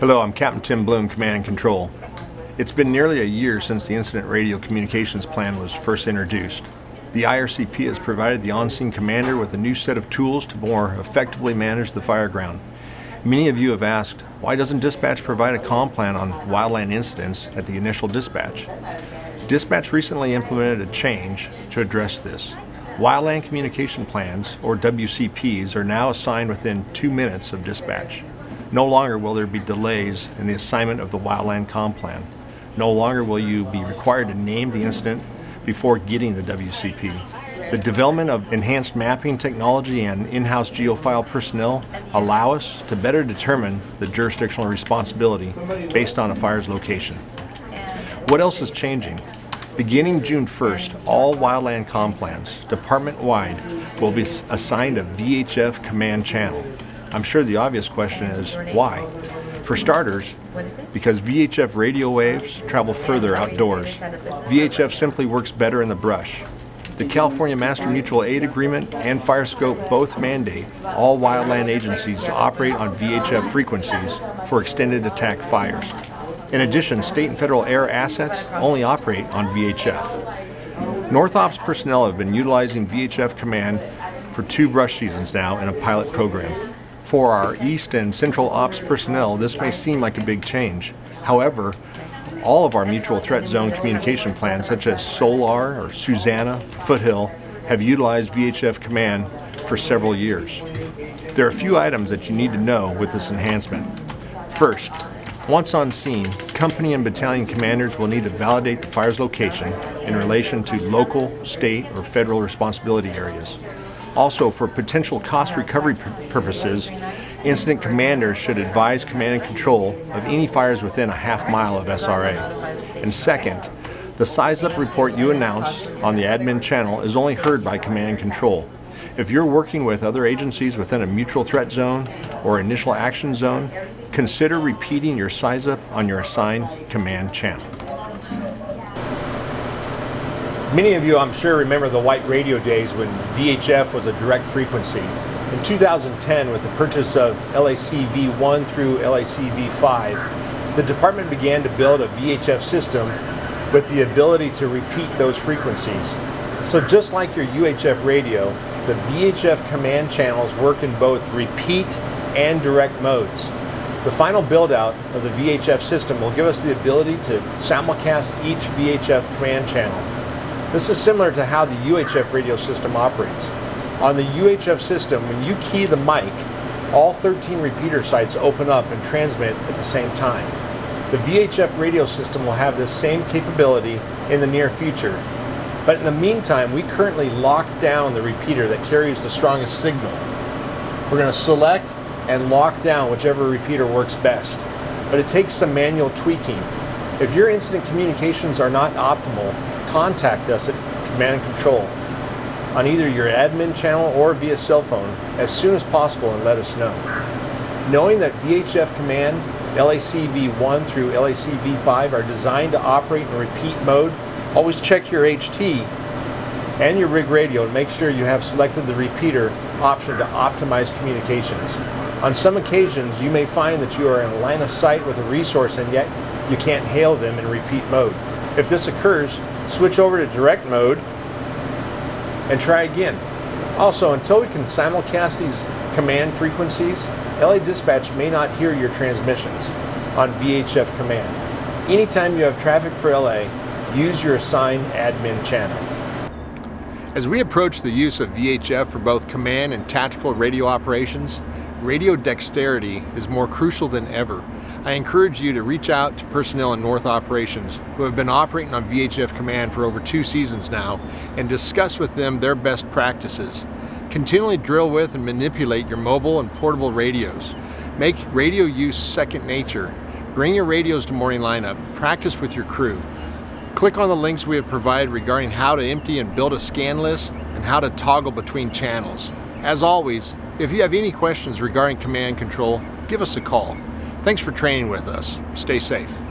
Hello, I'm Captain Tim Bloom, Command and Control. It's been nearly a year since the Incident Radio Communications Plan was first introduced. The IRCP has provided the on-scene commander with a new set of tools to more effectively manage the fireground. Many of you have asked, why doesn't dispatch provide a comm plan on wildland incidents at the initial dispatch? Dispatch recently implemented a change to address this. Wildland communication plans, or WCPs, are now assigned within two minutes of dispatch. No longer will there be delays in the assignment of the wildland comm plan. No longer will you be required to name the incident before getting the WCP. The development of enhanced mapping technology and in-house geofile personnel allow us to better determine the jurisdictional responsibility based on a fire's location. What else is changing? Beginning June 1st, all wildland comm plans, department-wide, will be assigned a VHF command channel. I'm sure the obvious question is why? For starters, because VHF radio waves travel further outdoors. VHF simply works better in the brush. The California Master Mutual Aid Agreement and FireScope both mandate all wildland agencies to operate on VHF frequencies for extended attack fires. In addition, state and federal air assets only operate on VHF. North Ops personnel have been utilizing VHF command for two brush seasons now in a pilot program. For our East and Central Ops personnel, this may seem like a big change. However, all of our mutual threat zone communication plans, such as Solar or Susanna, Foothill, have utilized VHF command for several years. There are a few items that you need to know with this enhancement. First, once on scene, company and battalion commanders will need to validate the fire's location in relation to local, state, or federal responsibility areas. Also, for potential cost recovery purposes, incident commanders should advise command and control of any fires within a half mile of SRA. And second, the size up report you announce on the admin channel is only heard by command and control. If you're working with other agencies within a mutual threat zone or initial action zone, consider repeating your size up on your assigned command channel. Many of you, I'm sure, remember the white radio days when VHF was a direct frequency. In 2010, with the purchase of LAC V1 through LAC V5, the department began to build a VHF system with the ability to repeat those frequencies. So just like your UHF radio, the VHF command channels work in both repeat and direct modes. The final build out of the VHF system will give us the ability to simulcast each VHF command channel this is similar to how the UHF radio system operates. On the UHF system, when you key the mic, all 13 repeater sites open up and transmit at the same time. The VHF radio system will have this same capability in the near future. But in the meantime, we currently lock down the repeater that carries the strongest signal. We're going to select and lock down whichever repeater works best. But it takes some manual tweaking. If your incident communications are not optimal, contact us at Command and Control on either your admin channel or via cell phone as soon as possible and let us know. Knowing that VHF Command, LACV1 through LACV5 are designed to operate in repeat mode, always check your HT and your rig radio and make sure you have selected the repeater option to optimize communications. On some occasions, you may find that you are in line of sight with a resource and yet you can't hail them in repeat mode. If this occurs, switch over to direct mode and try again. Also, until we can simulcast these command frequencies, LA Dispatch may not hear your transmissions on VHF command. Anytime you have traffic for LA, use your assigned admin channel. As we approach the use of VHF for both command and tactical radio operations, radio dexterity is more crucial than ever. I encourage you to reach out to personnel in North Operations who have been operating on VHF Command for over two seasons now and discuss with them their best practices. Continually drill with and manipulate your mobile and portable radios. Make radio use second nature. Bring your radios to morning lineup. Practice with your crew. Click on the links we have provided regarding how to empty and build a scan list and how to toggle between channels. As always, if you have any questions regarding command control, give us a call. Thanks for training with us. Stay safe.